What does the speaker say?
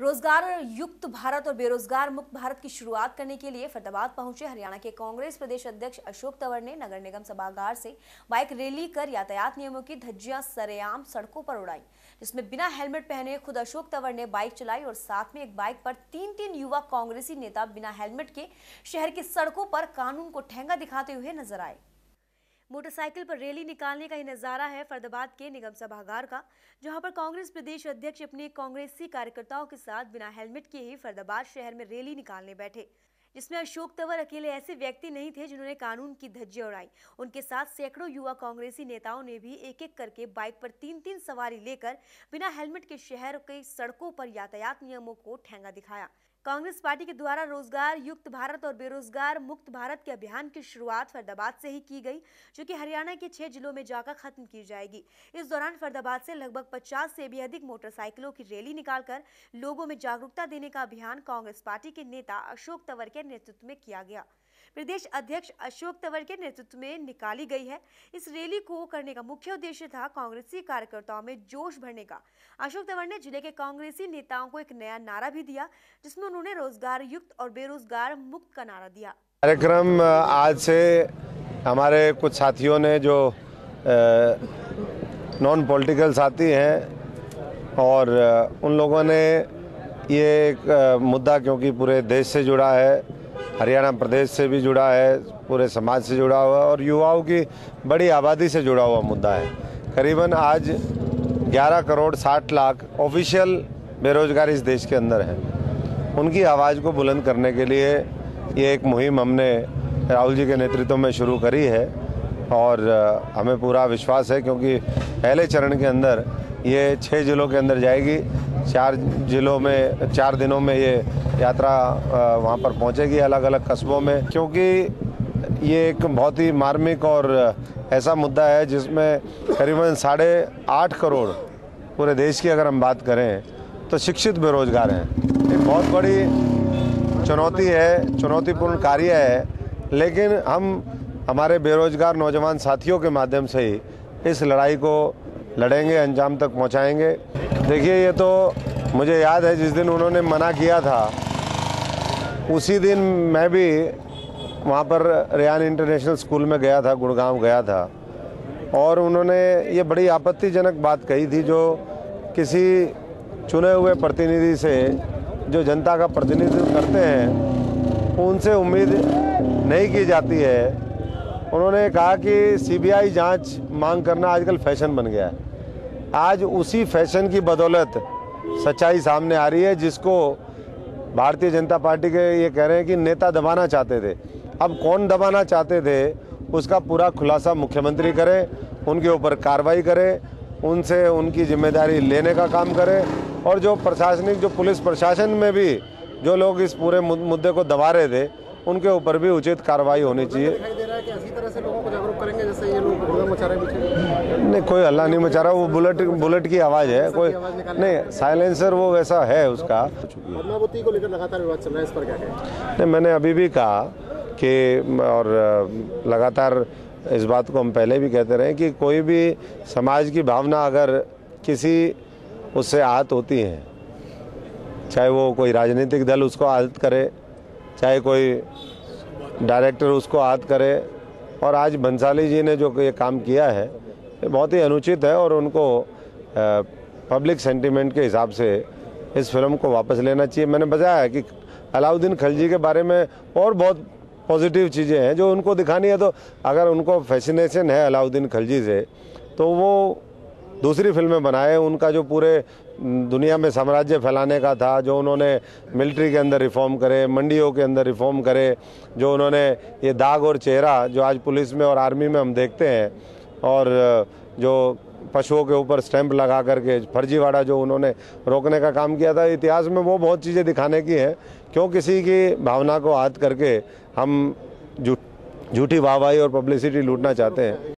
रोज़गार युक्त भारत और बेरोजगार मुक्त भारत की शुरुआत करने के लिए फरीदाबाद पहुँचे हरियाणा के कांग्रेस प्रदेश अध्यक्ष अशोक तंवर ने नगर निगम सभागार से बाइक रैली कर यातायात नियमों की धज्जियाँ, सरेआम सड़कों पर उड़ाई, जिसमें बिना हेलमेट पहने खुद अशोक तंवर ने बाइक चलाई और साथ में एक बाइक पर तीन तीन युवा कांग्रेसी नेता बिना हेलमेट के शहर की सड़कों पर कानून को ठेंगा दिखाते हुए नज़र आए। मोटरसाइकिल पर रैली निकालने का ही नज़ारा है फरदाबाद के निगम सभागार का, जहाँ पर कांग्रेस प्रदेश अध्यक्ष अपने कांग्रेसी कार्यकर्ताओं के साथ बिना हेलमेट के ही फरदाबाद शहर में रैली निकालने बैठे, जिसमें अशोक तंवर अकेले ऐसे व्यक्ति नहीं थे जिन्होंने कानून की धज्जियाँ उड़ाई। उनके साथ सैकड़ों युवा कांग्रेसी नेताओं ने भी एक एक करके बाइक पर तीन तीन सवारी लेकर बिना हेलमेट के शहर के सड़कों पर यातायात नियमों को ठेंगा दिखाया। कांग्रेस पार्टी के द्वारा रोज़गार, युक्त भारत और बेरोजगार मुक्त भारत के अभियान की शुरुआत फरदाबाद से ही की गई, जो कि हरियाणा के छह जिलों में जाकर खत्म की जाएगी। इस दौरान फरदाबाद से लगभग 50 से भी अधिक मोटरसाइकिलों की रैली निकालकर लोगों में जागरूकता देने का अभियान कांग्रेस पार्टी के नेता अशोक तंवर के नेतृत्व में किया गया। प्रदेश अध्यक्ष अशोक तंवर के नेतृत्व में निकाली गई है। इस रैली को करने का मुख्य उद्देश्य था कांग्रेसी कार्यकर्ताओं में जोश भरने का। अशोक तंवर ने ज़िले के कांग्रेसी नेताओं को एक नया नारा भी दिया, जिसमें उन्होंने रोज़गार युक्त और बेरोजगार मुक्त का नारा दिया। कार्यक्रम आज से हमारे कुछ साथियों ने जो नॉन पॉलिटिकल साथी हैं और उन लोगों ने ये एक मुद्दा क्योंकि पूरे देश से जुड़ा है हरियाणा प्रदेश से भी जुड़ा है, पूरे समाज से जुड़ा हुआ है और युवाओं की बड़ी आबादी से जुड़ा हुआ मुद्दा है। करीबन आज 11 करोड़ 60 लाख ऑफिशियल बेरोजगार इस देश के अंदर है। उनकी आवाज़ को बुलंद करने के लिए ये एक मुहिम हमने राहुल जी के नेतृत्व में शुरू करी है और हमें पूरा विश्वास है क्योंकि पहले चरण के अंदर ये छः जिलों के अंदर जाएगी। चार जिलों में, चार दिनों में ये यात्रा वहाँ पर पहुँचेगी अलग अलग कस्बों में। क्योंकि ये एक बहुत ही मार्मिक और ऐसा मुद्दा है जिसमें करीबन साढ़े आठ करोड़ पूरे देश की अगर हम बात करें तो शिक्षित बेरोजगार हैं। एक बहुत बड़ी चुनौती है, चुनौतीपूर्ण कार्य है। लेकिन हम, हमारे बेरोजगार नौजवान साथियों के माध्यम से ही इस लड़ाई को लड़ेंगे, अंजाम तक पहुंचाएँगे। देखिए, ये तो मुझे याद है जिस दिन उन्होंने मना किया था, उसी दिन मैं भी वहाँ पर रियान इंटरनेशनल स्कूल में गया था, गुड़गांव गया था। और उन्होंने ये बड़ी आपत्तिजनक बात कही थी जो किसी चुने हुए प्रतिनिधि से, जो जनता का प्रतिनिधित्व करते हैं, उनसे उम्मीद नहीं की जाती है। उन्होंने कहा कि सीबीआई जाँच मांग करना आजकल फ़ैशन बन गया है। आज उसी फ़ैशन की बदौलत सच्चाई सामने आ रही है, जिसको भारतीय जनता पार्टी के ये कह रहे हैं कि नेता दबाना चाहते थे। अब कौन दबाना चाहते थे, उसका पूरा खुलासा मुख्यमंत्री करें, उनके ऊपर कार्रवाई करें, उनसे उनकी ज़िम्मेदारी लेने का काम करें, और जो प्रशासनिक, जो पुलिस प्रशासन में भी जो लोग इस पूरे मुद्दे को दबा रहे थे, उनके ऊपर भी उचित कार्रवाई होनी चाहिए। नहीं कोई हल्ला नहीं मचा रहा वो बुलेट बुलेट की आवाज़ है कोई नहीं साइलेंसर वो वैसा है उसका। को लेकर लगातार विवाद चल रहा है इस पर क्या नहीं मैंने अभी भी कहा कि और लगातार इस बात को हम पहले भी कहते रहे कि कोई भी समाज की भावना अगर किसी उससे आहत होती है चाहे वो कोई राजनीतिक दल उसको आहत करे चाहे कोई डायरेक्टर उसको याद करे और आज भंसाली जी ने जो ये काम किया है ये बहुत ही अनुचित है और उनको पब्लिक सेंटीमेंट के हिसाब से इस फ़िल्म को वापस लेना चाहिए। मैंने बताया कि अलाउद्दीन खलजी के बारे में और बहुत पॉजिटिव चीज़ें हैं जो उनको दिखानी है। तो अगर उनको फैसिनेशन है अलाउद्दीन खलजी से तो वो दूसरी फ़िल्में बनाए। उनका जो पूरे दुनिया में साम्राज्य फैलाने का था, जो उन्होंने मिलिट्री के अंदर रिफॉर्म करे, मंडियों के अंदर रिफॉर्म करे, जो उन्होंने ये दाग और चेहरा जो आज पुलिस में और आर्मी में हम देखते हैं और जो पशुओं के ऊपर स्टैंप लगा करके फर्जीवाड़ा जो उन्होंने रोकने का काम किया था, इतिहास में वो बहुत चीज़ें दिखाने की हैं। क्यों किसी की भावना को हाथ करके हम झूठी वाहवाही और पब्लिसिटी लूटना चाहते हैं?